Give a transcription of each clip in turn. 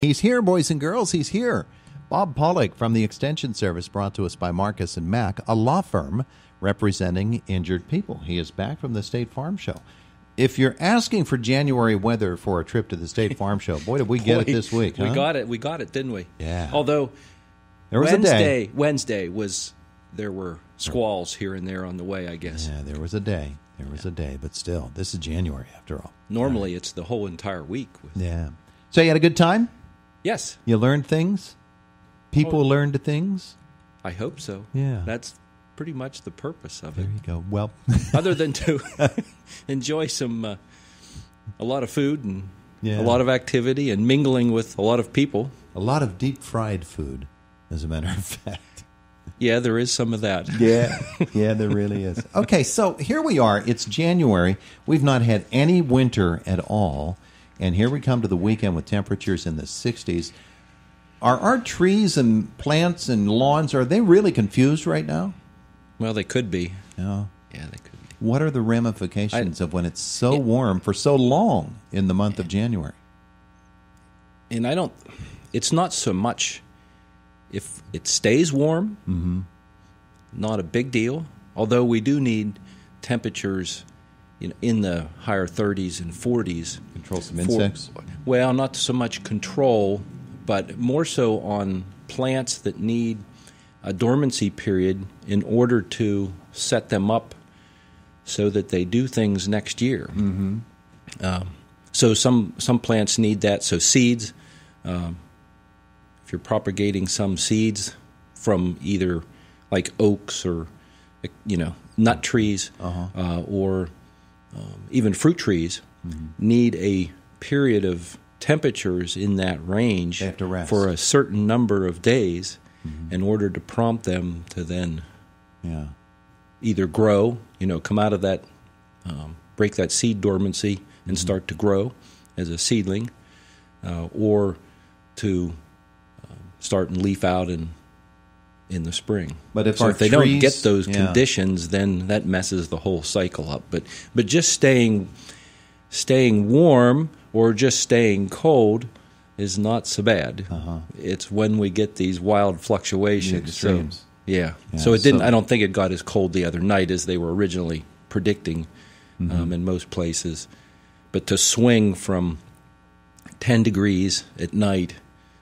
He's here, boys and girls. He's here. Bob Pollock from the Extension Service, brought to us by Marcus and Mack, a law firm representing injured people. He is back from the State Farm Show. If you're asking for January weather for a trip to the State Farm Show, boy, did we get it this week. We got it. We got it, didn't we? Yeah. Although There was Wednesday, a day. Wednesday was there were squalls here and there on the way. I guess. Yeah, there was a day. There was a day, but still, this is January after all. Normally, it's the whole entire week. With, Yeah. So you had a good time? Yes, You learned things? People Oh. learned things? I hope so. Yeah. That's pretty much the purpose of There it. There you go. Well, Other than to enjoy some uh, a lot of food and Yeah. a lot of activity and mingling with a lot of people. a lot of deep fried food, as a matter of fact. Yeah, there is some of that. Yeah, yeah, there really is. Okay, so here we are. It's January. We've not had any winter at all, and here we come to the weekend with temperatures in the 60s. Are our trees and plants and lawns are they really confused right now? Well, they could be. No. Yeah, they could be. What are the ramifications of when it's so warm for so long in the month of January? and I don't. It's not so much if it stays warm. Mm-hmm. Not a big deal. Although we do need temperatures, you know, in the higher 30s and 40s. Control some for- insects? well, not so much control, but more so on plants that need a dormancy period in order to set them up so that they do things next year. Mm-hmm. Um, so some some plants need that. So seeds, um, if you're propagating some seeds from either like oaks or you know nut trees uh, or um, even fruit trees, need a period of temperatures in that range have to rest. for a certain number of days in order to prompt them to then Yeah. either grow, you know, come out of that, um, break that seed dormancy and start to grow as a seedling, uh, or to um, start and leaf out in in the spring. But if so if they don't get those yeah. conditions, then that messes the whole cycle up. But but just staying staying warm or just staying cold is not so bad. Uh-huh. It's when we get these wild fluctuations. So- yeah. Yeah, So it didn't. so- I don't think it got as cold the other night as they were originally predicting Mm-hmm. um, in most places. But to swing from 10 degrees at night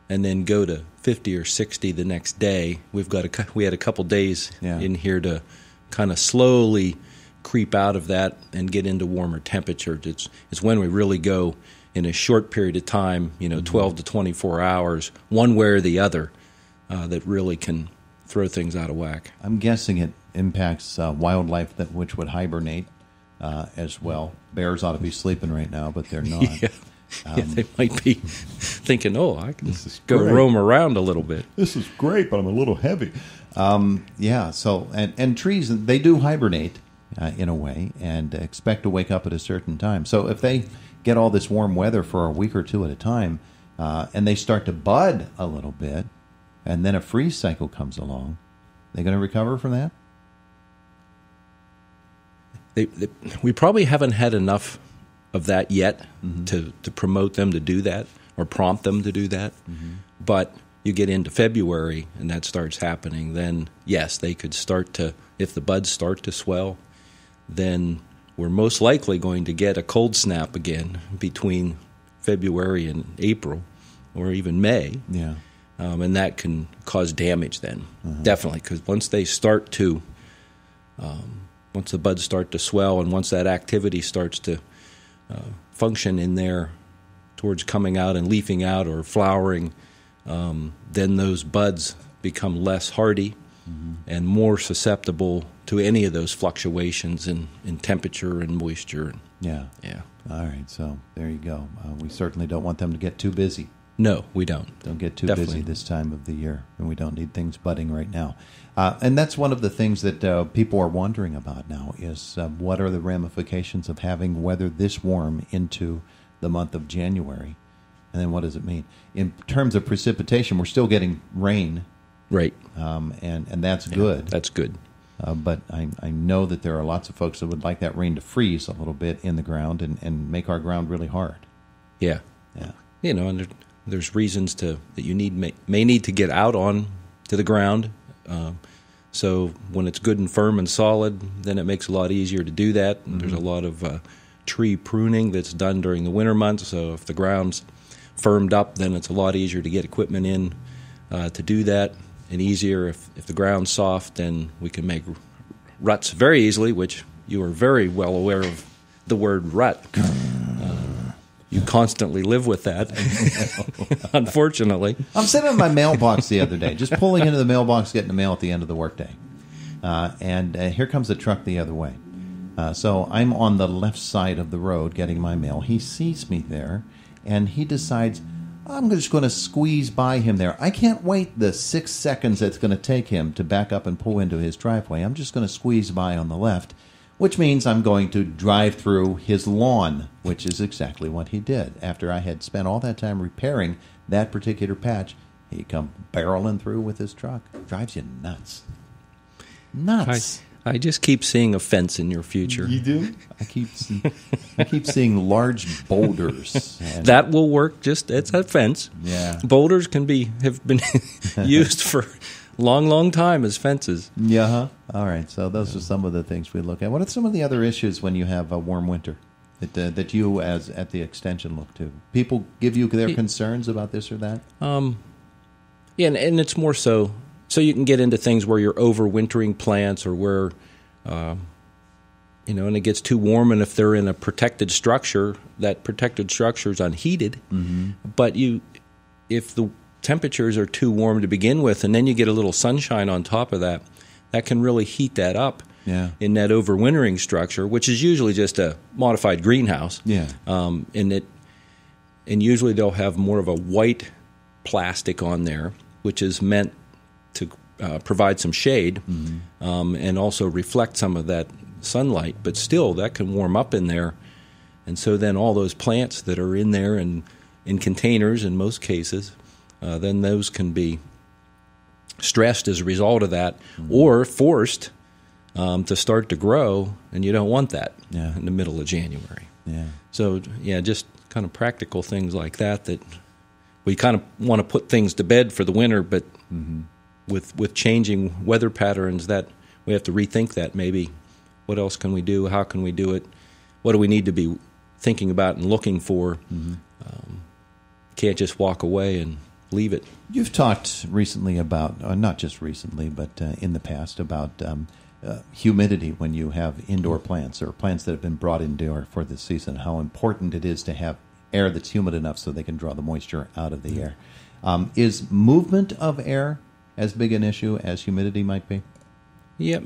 and then go to 50 or 60 the next day, we've got a we had a couple days Yeah. in here to kind of slowly creep out of that and get into warmer temperatures. It's it's when we really go in a short period of time, you know, 12 to 24 hours, one way or the other, uh, that really can throw things out of whack. I'm guessing it impacts uh, wildlife that which would hibernate uh, as well. Bears ought to be sleeping right now, but they're not. Yeah. yeah, they might be thinking, "Oh, I can is go great. roam around a little bit." This is great, but I'm a little heavy. Um, yeah. So and and trees they do hibernate uh, in a way and expect to wake up at a certain time. So if they get all this warm weather for a week or two at a time, uh, and they start to bud a little bit, and then a freeze cycle comes along, they going to recover from that? They, they, we probably haven't had enough of that yet to, to promote them to do that or prompt them to do that. But you get into February and that starts happening, then yes, they could start to, if the buds start to swell, then we're most likely going to get a cold snap again between February and April or even May. Yeah. um, and that can cause damage then definitely because once they start to um, once the buds start to swell and once that activity starts to uh, function in there towards coming out and leafing out or flowering um, then those buds become less hardy and more susceptible to any of those fluctuations in, in temperature and moisture Yeah. yeah All right. So there you go. Uh, we certainly don't want them to get too busy. No we don't Don't get too Definitely. busy this time of the year, and we don't need things budding right now. Uh, and that's one of the things that uh, people are wondering about now is uh, what are the ramifications of having weather this warm into the month of January, and then what does it mean in terms of precipitation? We're still getting rain, right um, and and that's good. that's good Uh, but I, I know that there are lots of folks that would like that rain to freeze a little bit in the ground and, and make our ground really hard. yeah Yeah. you know, and there's reasons to that you need may, may need to get out on to the ground. Uh, so when it's good and firm and solid, then it makes it a lot easier to do that. And There's a lot of uh, tree pruning that's done during the winter months. So if the ground's firmed up, then it's a lot easier to get equipment in uh, to do that, and easier if, if the ground's soft, then we can make ruts very easily, which you are very well aware of the word rut. You constantly live with that, unfortunately. I'm sitting in my mailbox the other day, just pulling into the mailbox, getting the mail at the end of the workday. Uh, and uh, here comes the truck the other way. Uh, so I'm on the left side of the road getting my mail. He sees me there, and he decides, I'm just going to squeeze by him there. I can't wait the six seconds it's going to take him to back up and pull into his driveway. I'm just going to squeeze by on the left, which means I'm going to drive through his lawn, which is exactly what he did. After I had spent all that time repairing that particular patch, he come barreling through with his truck. Drives you nuts. Nuts. I just keep seeing a fence in your future. You do? I keep see, I keep seeing large boulders. That will work. Just it's a fence. yeah. Boulders can be have been used for long, long time as fences. Yeah. Huh? All right. So those are some of the things we look at. What are some of the other issues when you have a warm winter that uh, that you, as at the extension, look to? People give you their concerns about this or that. Um, yeah, and, and it's more so so you can get into things where you're overwintering plants or where, um, you know, and it gets too warm, and if they're in a protected structure, that protected structure is unheated. Mm-hmm. But you, if the temperatures are too warm to begin with, and then you get a little sunshine on top of that, that can really heat that up Yeah. in that overwintering structure, which is usually just a modified greenhouse Yeah. um, and it and usually they'll have more of a white plastic on there, which is meant to uh, provide some shade um, and also reflect some of that sunlight. But still, that can warm up in there, and so then all those plants that are in there and in containers in most cases, uh, then those can be stressed as a result of that, or forced um, to start to grow, and you don't want that Yeah. in the middle of January. Yeah. So yeah, just kind of practical things like that that we kind of want to put things to bed for the winter, but with with changing weather patterns, that we have to rethink that. Maybe what else can we do? How can we do it? What do we need to be thinking about and looking for? Um, can't just walk away and leave it. You've talked recently about, uh, not just recently, but uh, in the past, about um, uh, humidity when you have indoor plants or plants that have been brought indoor for this season, how important it is to have air that's humid enough so they can draw the moisture out of the air. Um, is movement of air as big an issue as humidity might be? Yeah,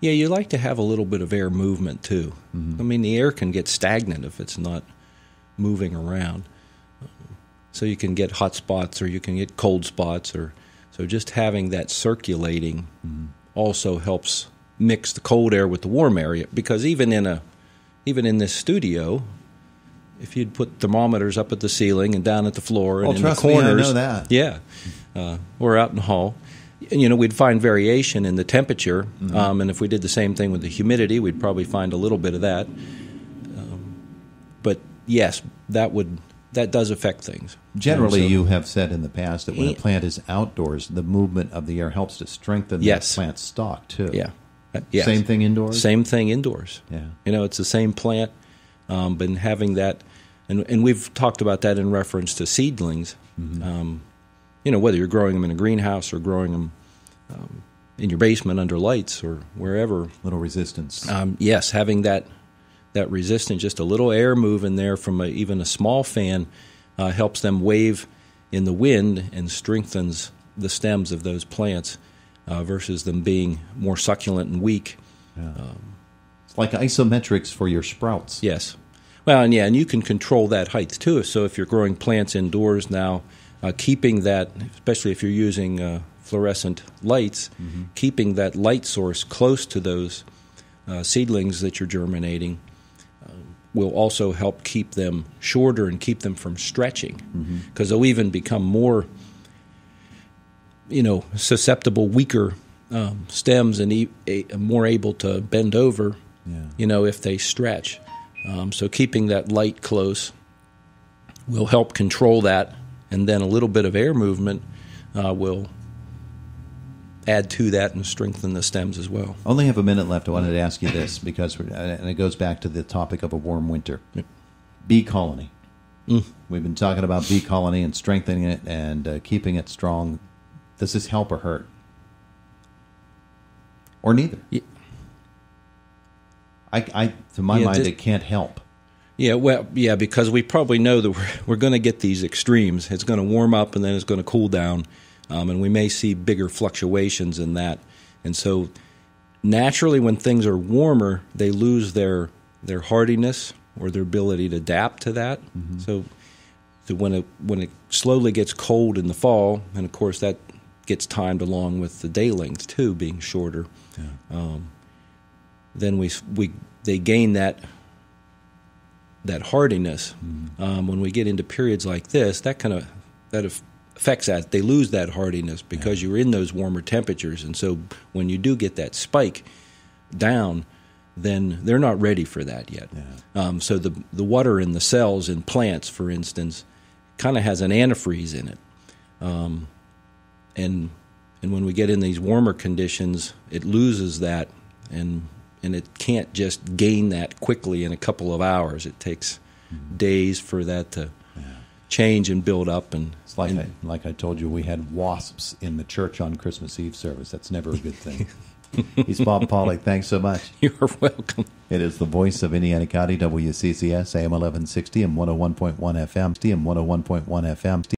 yeah. You like to have a little bit of air movement too. I mean, the air can get stagnant if it's not moving around. So you can get hot spots, or you can get cold spots, or so just having that circulating also helps mix the cold air with the warm area. Because even in a even in this studio, if you'd put thermometers up at the ceiling and down at the floor and Oh, in the me, I corners, know that. yeah, uh, or out in the hall, you know, we'd find variation in the temperature. Mm-hmm. Um, and if we did the same thing with the humidity, we'd probably find a little bit of that. Um, but yes, that would that does affect things. Generally, so- you have said in the past that when a plant is outdoors, the movement of the air helps to strengthen Yes. the plant's stock too. yeah, Uh, yes. Same thing indoors. Same thing indoors. Yeah. You know, it's the same plant, um, but having that, and, and we've talked about that in reference to seedlings. Mm-hmm. Um, you know, whether you're growing them in a greenhouse or growing them um, in your basement under lights or wherever. Little resistance. Um, yes, having that that resistance, just a little air move in there from a, even a small fan, uh, helps them wave in the wind and strengthens the stems of those plants uh, versus them being more succulent and weak. It's like isometrics for your sprouts. Yes. Well, and yeah, and you can control that height too. So if you're growing plants indoors now, uh, keeping that, especially if you're using uh, fluorescent lights, keeping that light source close to those uh, seedlings that you're germinating will also help keep them shorter and keep them from stretching because they'll even become more, you know, susceptible, weaker um, stems and e- a, more able to bend over Yeah. you know, if they stretch. Um, so keeping that light close will help control that and then a little bit of air movement uh, will add to that and strengthen the stems as well. I only have a minute left. I wanted to ask you this because, and it goes back to the topic of a warm winter. Bee colony. We've been talking about bee colony and strengthening it and uh, keeping it strong. Does this help or hurt? Or neither? Ye- I, I, to my Yeah, mind, it can't help. Yeah, well, yeah, because we probably know that we're, we're going to get these extremes. It's going to warm up and then it's going to cool down, um, and we may see bigger fluctuations in that. And so, naturally, when things are warmer, they lose their their hardiness or their ability to adapt to that. So, so when it when it slowly gets cold in the fall, and of course that gets timed along with the day length too being shorter. Um, then we we they gain that that hardiness. Um, when we get into periods like this, that kind of that affects that. They lose that hardiness because you're in those warmer temperatures, and so when you do get that spike down, then they're not ready for that yet. Um, so the the water in the cells in plants, for instance, kind of has an antifreeze in it, um, and and when we get in these warmer conditions, it loses that, and and it can't just gain that quickly in a couple of hours. It takes days for that to change and build up, and It's like and- I, like I told you, we had wasps in the church on Christmas Eve service. That's never a good thing. He's Bob Pollock. Thanks so much. you're welcome. It is the voice of Indiana County, WCCS, AM 1160 and 101.1 FM, and 101.1 FM.